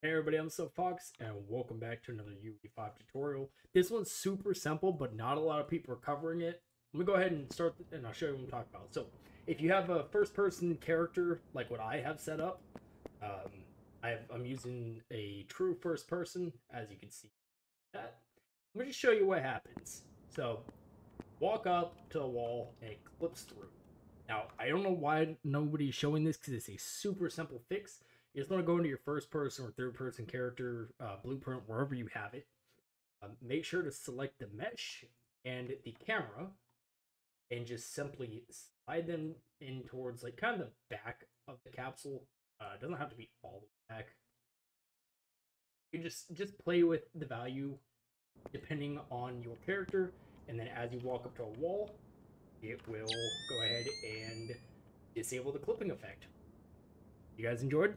Hey everybody, I'm Silver Fox, and welcome back to another UE5 tutorial. This one's super simple, but not a lot of people are covering it. Let me go ahead and start, and I'll show you what I'm talking about. So, if you have a first-person character, like what I have set up, um, I I'm using a true first-person, as you can see that. Let me just show you what happens. So, walk up to the wall, and it clips through. Now, I don't know why nobody's showing this, because it's a super simple fix just want to go into your first person or third person character uh, blueprint, wherever you have it. Um, make sure to select the mesh and the camera and just simply slide them in towards like kind of the back of the capsule. Uh, it doesn't have to be all the way back. You just just play with the value depending on your character, and then as you walk up to a wall, it will go ahead and disable the clipping effect. You guys enjoyed?